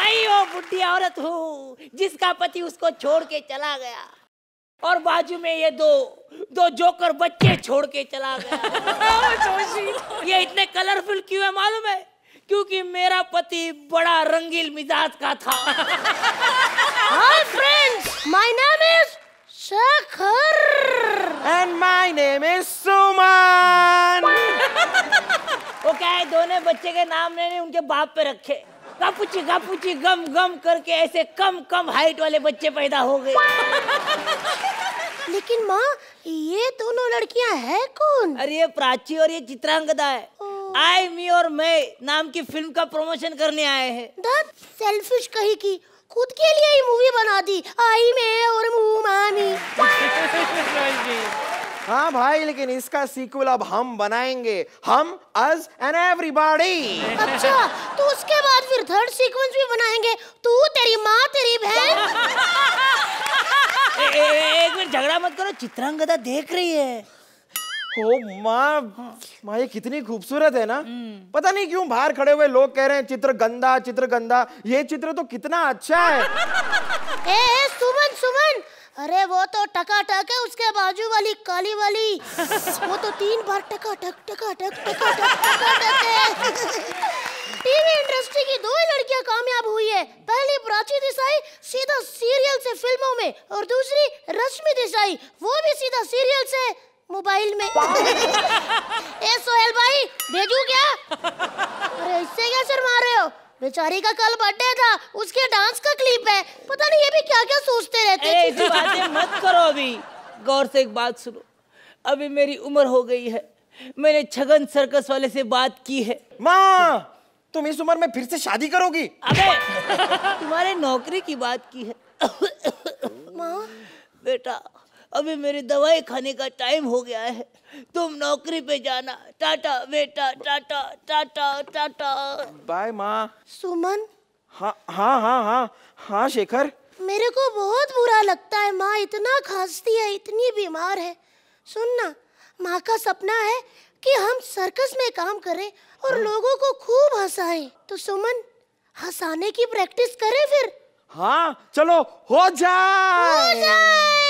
मैं वो बुढ़ी औरत हूँ जिसका पति उसको छोड़ के चला गया। और बाजू में ये दो दो जोकर बच्चे छोड़ के चला गया। ये इतने कलरफुल क्यों है मालूम है? क्योंकि मेरा पति बड़ा रंगील मिजाज का था। Hi friends my name is Shekhar and my name is Suman वो क्या है दोनों बच्चे के नाम मैंने उनके बाप पे रखे। गापुची गापुची गम गम करके ऐसे कम कम हाइट वाले बच्चे पैदा हो गए। लेकिन माँ ये दोनों लड़कियाँ है कौन? अरे ये प्राची और ये चित्रांगदा है। आई मी और मैं नाम की फ़िल्म का प्रमोशन करने आए हैं। सेल्फिश कही की खुद के लिए ही मूवी बना दी। आई मैं और मुँह मामी। हाँ भाई लेकिन इसका सीक्वल अब हम बनाएँगे। हम अस एंड एवरीबॉडी अच्छा तो उसके बाद फिर थर्ड सीक्वेंस भी बनाएँगे। तू तेरी माँ तेरी बहन। ए, ए, ए, एक मिनट झगड़ा मत करो चित्रांगदा देख रही है। ओ माँ माँ ये कितनी खूबसूरत है ना। पता नहीं क्यों बाहर खड़े हुए लोग कह रहे हैं चित्र गंदा चित्र गंदा। ये चित्र तो कितना अच्छा है। ए, ए सुमन सुमन अरे, वो तो टका टक है, उसके बाजू वाली काली वाली। वो तो तीन बार टका टक टका टक टका टक टका टक है। टीवी इंडस्ट्री की दो ही लड़कियाँ कामयाब हुई है। पहली प्राची देसाई, सीधा सीरियल से फ़िल्मों में, और दूसरी रश्मि देसाई, वो भी सीधा सीरियल से मोबाइल में। ए, सोहेल भाई, भेजू क्या? अरे इससे क्या शर्मा रहे हो? बेचारी का कल बर्थडे था उसके डांस का क्लिप है। पता नहीं ये भी क्या क्या सोचते रहते ऐसी बातें मत करो अभी। गौर से एक बात सुनो। अभी मेरी उम्र हो गई है। मैंने छगन सर्कस वाले से बात की है। माँ तुम इस उम्र में फिर से शादी करोगी? अबे तुम्हारे नौकरी की बात की है। माँ? बेटा अभी मेरी दवाई खाने का टाइम हो गया है। तुम नौकरी पे जाना। टाटा बेटा टाटा टाटा टाटा। बाय माँ। सुमन। हाँ हाँ हाँ हाँ हाँ शेखर। मेरे को बहुत बुरा लगता है माँ। इतना खांसती है इतनी बीमार है। सुनना माँ का सपना है कि हम सर्कस में काम करें और हाँ? लोगों को खूब हंसाएँ। तो सुमन हंसाने की प्रैक्टिस करें फिर। हाँ चलो हो जाए। हो जाए।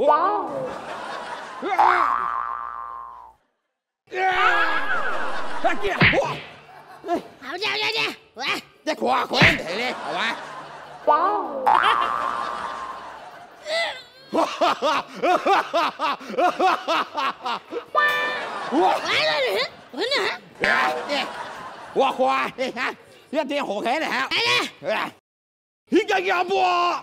哇哦！啊！啊！快进来！哇！好家伙，小姐，喂！你滚，滚，滚，滚！好玩！哇哦！哇哈哈！哇哈哈！哇！来来来，来来！你，我滚！你看，你点火开了还？来来！你干啥不？啊！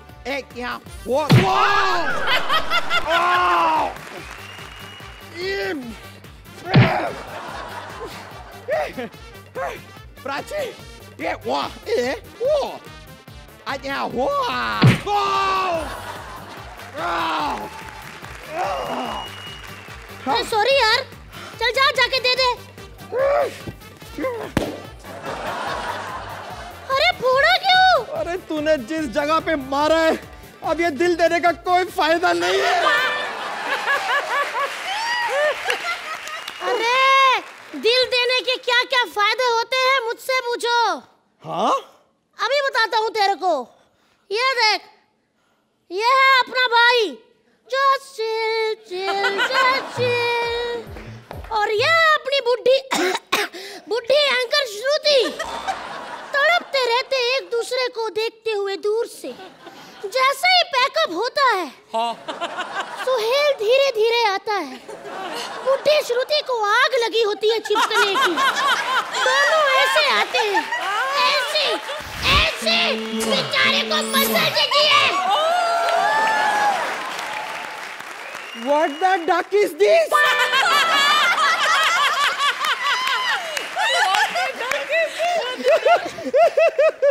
ए वा एक यहाँ वो प्राची ये वा ए वो आज यहाँ हुआ अरे सॉरी यार। चल जा जाके दे दे। तूने जिस जगह पे मारा है अब ये दिल देने का कोई फ़ायदा नहीं है। अरे दिल देने के क्या क्या फ़ायदे होते हैं मुझसे पूछो। हाँ? अभी बताता हूँ तेरे को। ये देख ये है अपना भाई just chill chill just chill. और ये अपनी बुढ़ी बुढ़ी एंकर श्रुति। दूसरे को देखते हुए दूर से। जैसे ही पैकअप होता है सुहेल धीरे धीरे आता है। बुढ़ी श्रुति को आग लगी होती है चिपकने की। दोनों ऐसे आते हैं। ऐसे ऐसे बेचारे को मसल देती है What the duck is this?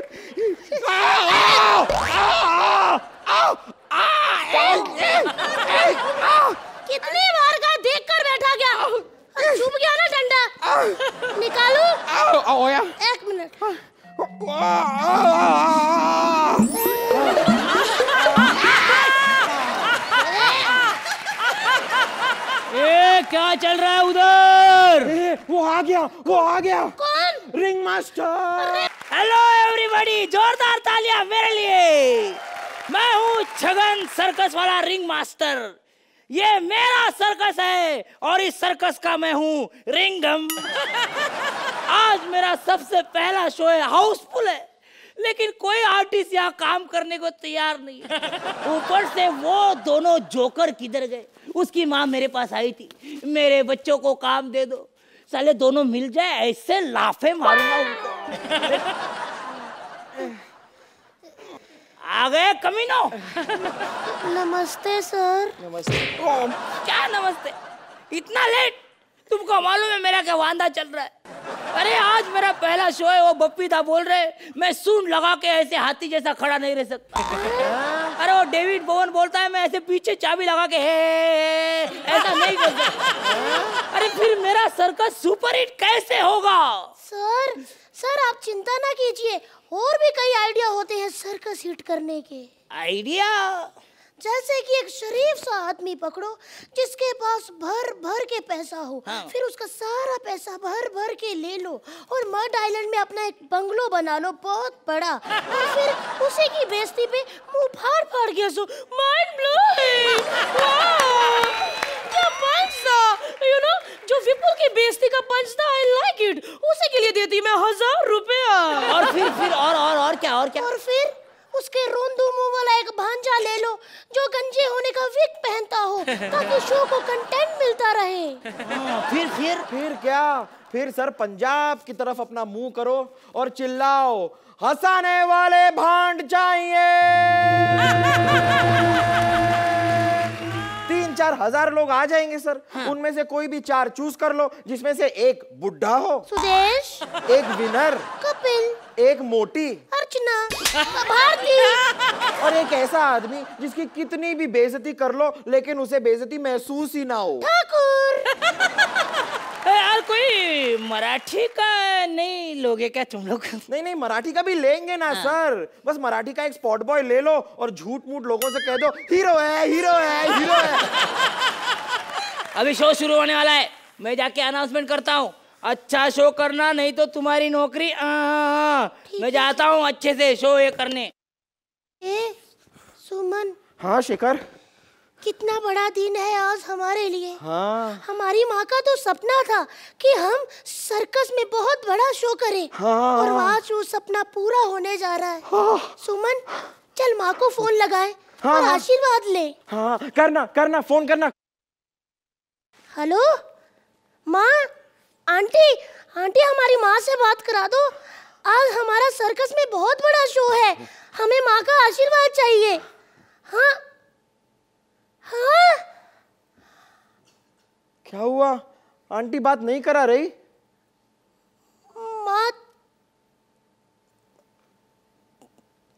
कितनी बार का देख कर बैठा गया? छुप गया ना डंडा। निकालू। ow, एक मिनट। ए क्या चल रहा है उधर? वो आ गया वो आ गया। कौन? रिंग मास्टर एवरीबॉडी जोरदार तालियाँ मेरे लिए। मैं हूँ छगन सर्कस वाला रिंग मास्टर। ये मेरा सर्कस है और इस सर्कस का मैं हूँ रिंगम। आज मेरा सबसे पहला शो है हाउसफुल है। लेकिन कोई आर्टिस्ट यहाँ काम करने को तैयार नहीं ऊपर से वो दोनों जोकर किधर गए? उसकी माँ मेरे पास आई थी। मेरे बच्चों को काम दे दो। साले दोनों मिल जाए ऐसे लाफे मारूँगा उनको। आ गए कमीनो नमस्ते सर। नमस्ते। ओ, क्या नमस्ते? इतना लेट तुमको मालूम है मेरा क्या वांदा चल रहा है? अरे आज मेरा पहला शो है वो बप्पी था बोल रहे मैं सूंड लगा के ऐसे हाथी जैसा खड़ा नहीं रह सकता। अरे वो डेविड बोवन बोलता है मैं ऐसे पीछे चाबी लगा के हे, हे, हे, ऐसा नहीं कर सकता। अरे फिर मेरा सर्कस सुपर हिट कैसे होगा? सर सर आप चिंता ना कीजिए और भी कई आइडिया होते हैं सर्कस हिट करने के। आइडिया? जैसे कि एक शरीफ सा आदमी पकड़ो जिसके पास भर भर के पैसा हो हाँ। फिर उसका सारा पैसा भर भर के ले लो और मड आइलैंड में अपना एक बंगलो बना लो बहुत बड़ा। और फिर उसी की बेइज्जती पे मुँह फाड़ फाड़ के हंसो माइंड ब्लोइंग जो विपुल की बेइज्जती का पंच था आई लाइक इट उसी के लिए देती मैं हज़ार रुपया। और फिर फिर और और और क्या और क्या? और फिर उसके रोंदू मुँह वाला एक भांजा ले लो जो गंजे होने का विग पहनता हो ताकि शो को कंटेंट मिलता रहे। हाँ, फिर फिर? फिर क्या? फिर सर पंजाब की तरफ़ अपना मुँह करो और चिल्लाओ हंसाने वाले भांड चाहिए। चार हज़ार लोग आ जाएँगे सर। हाँ। उनमें से कोई भी चार चूज़ कर लो जिसमें से एक बुढ़ा हो सुदेश। एक विनर कपिल। एक मोटी अर्चना। भारती और एक ऐसा आदमी जिसकी कितनी भी बेजती कर लो लेकिन उसे बेजती महसूस ही ना हो। ठाकुर। यार कोई मराठी का नहीं लोगे क्या तुम लोग? नहीं नहीं मराठी का भी लेंगे ना हाँ। सर। बस मराठी का एक स्पॉट बॉय ले लो और झूठ मूठ लोगों से कह दो हीरो है हीरो है हीरो है। अभी शो शुरू होने वाला है। मैं जाके अनाउंसमेंट करता हूँ। अच्छा शो करना नहीं तो तुम्हारी नौकरी आ, मैं जाता हूँ अच्छे से शो ये करने। ए सुमन। हाँ शेखर। कितना बड़ा दिन है आज हमारे लिए। हाँ। हमारी माँ का तो सपना था कि हम सर्कस में बहुत बड़ा शो करें। हाँ। और आज वो सपना पूरा होने जा रहा है। हाँ। सुमन चल माँ को फ़ोन लगाए हाँ, और हाँ। आशीर्वाद ले। हाँ करना करना फ़ोन करना। हेलो? माँ आंटी आंटी हमारी माँ से बात करा दो। आज हमारा सर्कस में बहुत बड़ा शो है। हमें माँ का आशीर्वाद चाहिए। हाँ हाँ? क्या हुआ? आंटी बात नहीं करा रही? माँ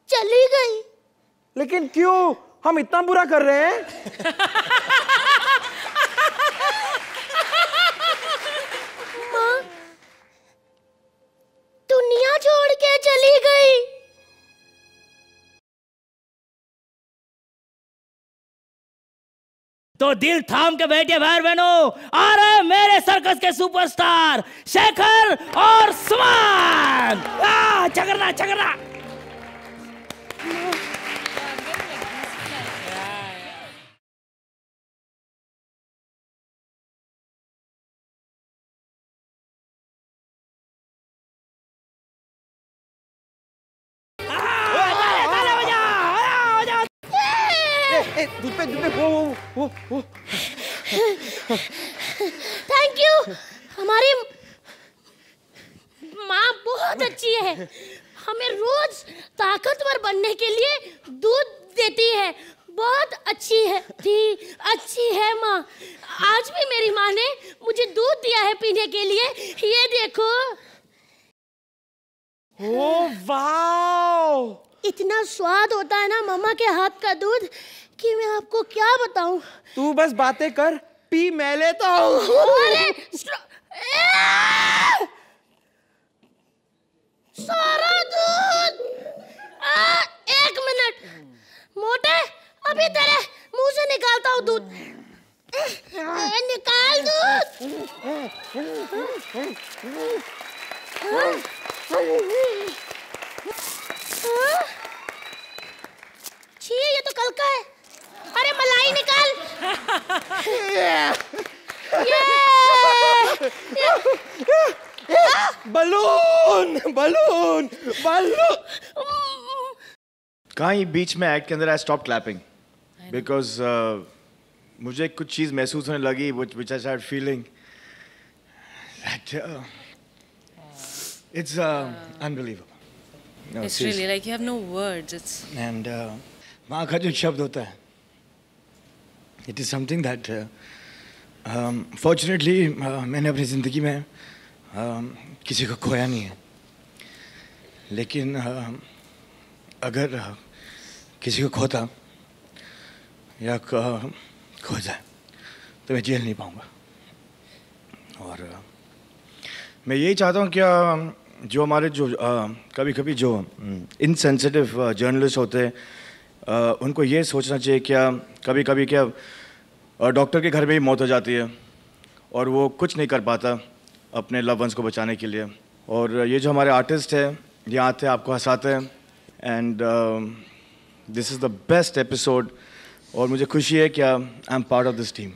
चली गई। लेकिन क्यों? हम इतना बुरा कर रहे हैं। तो दिल थाम के बैठे भाई बहनों आ रहे मेरे सर्कस के सुपरस्टार शेखर और सुमान। चकरना चकरना ए, दूध पे दूध पे वो वो वो वो। थैंक यू हमारी माँ बहुत अच्छी है। हमें रोज ताकतवर बनने के लिए दूध देती है। बहुत अच्छी है थी अच्छी है माँ। आज भी मेरी माँ ने मुझे दूध दिया है पीने के लिए। ये देखो। Oh wow! इतना स्वाद होता है ना मम्मा के हाथ का दूध। कि मैं आपको क्या बताऊँ? तू बस बातें कर पी मैं लेता हूँ अरे सारा दूध! आ, एक मिनट। मोटे अभी तेरे मुँह से निकालता हूँ दूध। निकाल दूध। हाँ? छी ये तो कल का है। अरे मलाई निकाल। Balloon balloon balloon. कहीं बीच में एक्ट के अंदर आई स्टॉप क्लैपिंग बिकॉज़ मुझे कुछ चीज़ महसूस होने लगी which I start feeling it's unbelievable It's really like you have no words. It's and माँ का जो शब्द होता है it is something that fortunately मैंने अपनी ज़िंदगी में um, किसी को खोया नहीं है। लेकिन uh, अगर uh, किसी को खोता या क- खो जाए तो मैं झेल नहीं पाऊँगा। और uh, मैं यही चाहता हूँ क्या जो हमारे जो कभी कभी जो इनसेंसिटिव जर्नलिस्ट होते हैं उनको ये सोचना चाहिए क्या कभी कभी क्या डॉक्टर के घर में ही मौत हो जाती है और वो कुछ नहीं कर पाता अपने लव वंस को बचाने के लिए। और ये जो हमारे आर्टिस्ट हैं, ये आते हैं, आपको हंसाते हैं and this is the best episode और मुझे खुशी है कि I am part of this team